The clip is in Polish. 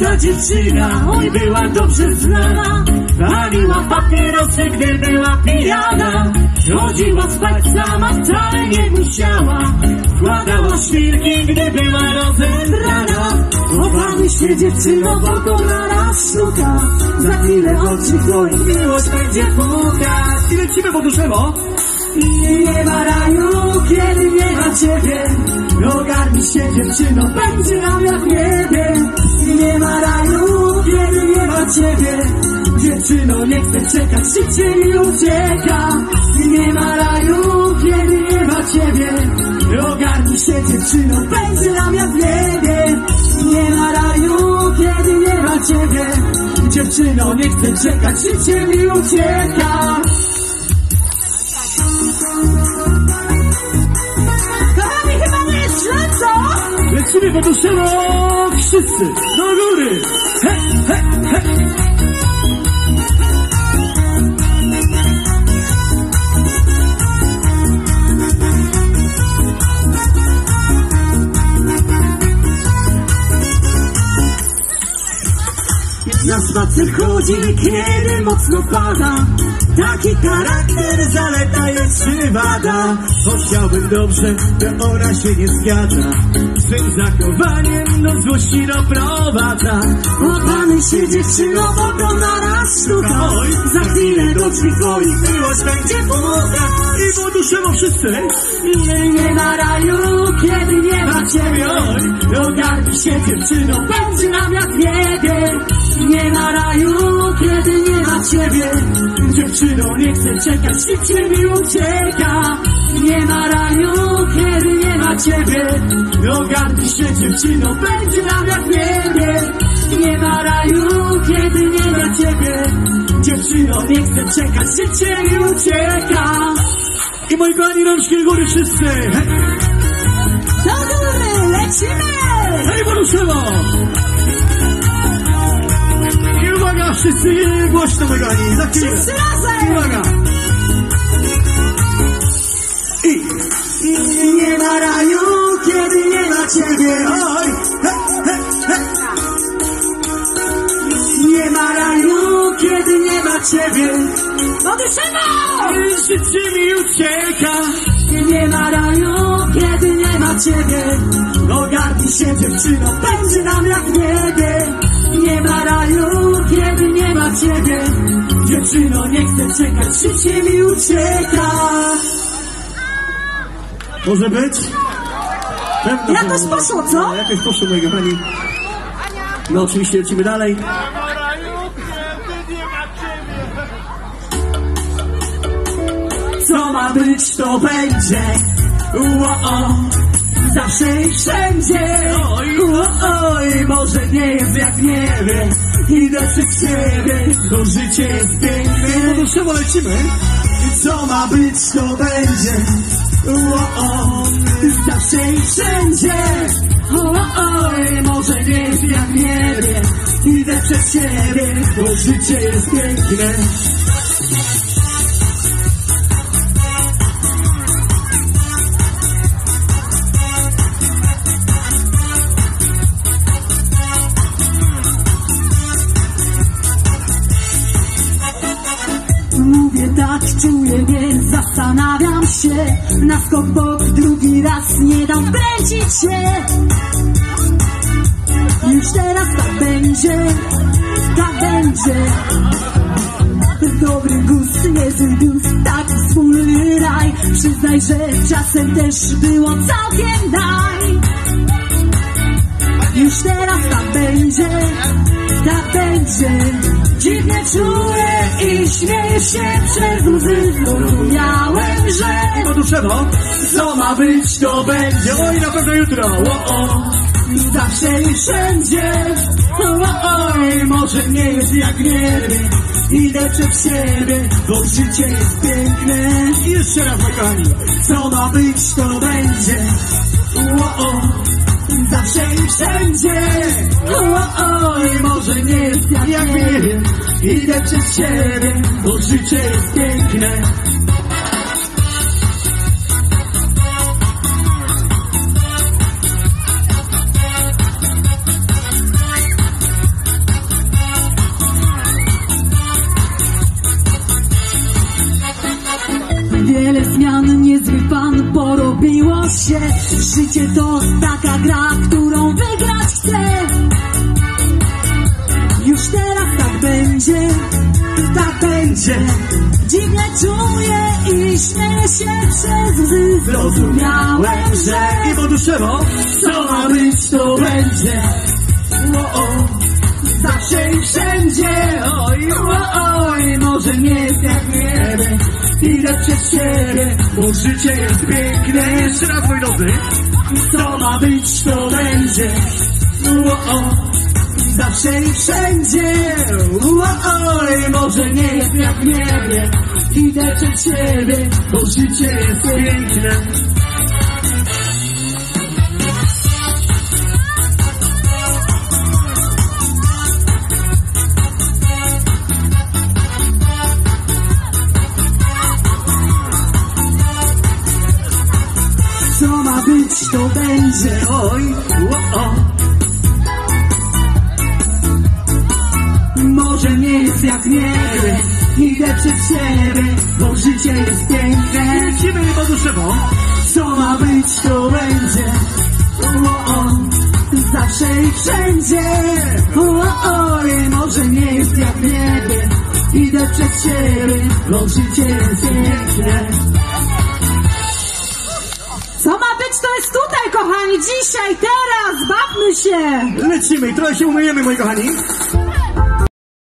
ta dziewczyna, oj była dobrze znana. Paliła papierosy, gdy była pijana. Chodziła spać sama, wcale nie musiała. Wkładała szpilki, gdy była rozebrana. Obawy się dziewczyno, bo to na raz sztuka. Za chwilę oczy twoich miłość będzie pukać. I lecimy po drzewo. Nie ma raju, kiedy nie ma ciebie. Ogarnij się dziewczyno, będzie nam jak niebie. Nie ma raju, kiedy nie ma ciebie. Dziewczyno, nie chcę czekać, szybciej mi ucieka. Nie ma raju, kiedy nie ma ciebie. Ogarnij się dziewczyno, będzie nam jak niebie. Nie ma raju, kiedy nie ma ciebie. Dziewczyno, nie chcę czekać, szybciej mi ucieka Lecimy po drzewo. Wszyscy do góry. He, he, he. Na spacer chodzili, kiedy mocno pada Taki charakter zaleta jest czy wada Choć chciałbym dobrze, to ona się nie zgadza. Swym zachowaniem do złości doprowadza. Opany się dziewczyno, bo to na raz sztuka. Za chwilę do drzwi twoich miłość będzie puka I po drzewo wszyscy. Nie, nie ma raju, kiedy nie ma ciebie Oj. Ogarnij się dziewczyno, będzie nam jak w niebie Nie ma raju, kiedy nie ma ciebie. Dziewczyno, nie chcę czekać, szybciej mi ucieka. Nie ma raju, kiedy nie ma ciebie. Ogarnij się dziewczyno, będzie nam jak niebie. Nie ma raju, kiedy nie ma ciebie. Dziewczyno, nie chcę czekać, szybciej mi ucieka. I moi kochani rączki góry wszyscy. Do góry, lecimy! hej po Za chwilę. Wszyscy razem! Uwaga. I I nie ma raju, kiedy nie ma ciebie oj. He, he, he. Nie ma raju, kiedy nie ma ciebie Podyszymo! Życie mi ucieka. Nie ma raju, kiedy nie ma ciebie Ogarnij się dziewczyno, będzie Dziewczyno, nie chcę czekać, życie mi ucieka Może być? Pewno, Jakoś poszło, co? Jakoś poszło, moi kochani. No oczywiście lecimy dalej. Co ma być, to będzie. Uo, zawsze i wszędzie. Oj. Oj, może nie jest jak nie wiem. Idę przed ciebie, to życie jest piękne. No to lecimy. Co ma być, to będzie. Uo, zawsze i wszędzie. Uo, oj, może nie jest jak nie wiem. Idę przed ciebie, to życie jest piękne. Tak, czuję, nie zastanawiam się. Na skok bok drugi raz nie dam kręcić się. Już teraz tak będzie, tak będzie. Dobry gust, niezły gust, tak wspólny raj. Przyznaj, że czasem też było całkiem daj już teraz tak będzie, tak będzie. Dziwnie czuję i śmieję się przez łzy. Zrozumiałem, że to drzewo. co ma być, to będzie. Oj, na pewno jutro. O, o. Zawsze i wszędzie. Oj, może nie jest jak nie wiem. Idę przed siebie, bo życie jest piękne. I jeszcze raz, kochani. Co ma być, to będzie. O, o, zawsze i wszędzie. O, oj, może nie jest jak, Jak nie wiem. Idę przed siebie, bo życie jest piękne. Wiele zmian niezły pan porobiło się. Życie to taka gra, którą wygrać chcę. Już teraz tak będzie, tak będzie. Dziwnie czuję i śmieję się przez łzy. Zrozumiałem, że Niebo duszewo, co ma być to będzie. Idę przed siebie Bo życie jest piękne. Jeszcze raz, moi drodzy. Co ma być to będzie o, o. Zawsze i wszędzie o, oj Może nie jest jak niebie Idę przed siebie Bo życie jest piękne być, to będzie, oj, o, o. Może nie jest jak niebie, idę przed siebie, bo życie jest piękne. Lecimy i poduszewo. Co ma być, to będzie, o, o. Zawsze i wszędzie, o, oj, może nie jest jak niebie, idę przed siebie, bo życie jest piękne. Kochani, dzisiaj, teraz, bawmy się! Lecimy i trochę się umyjemy, moi kochani.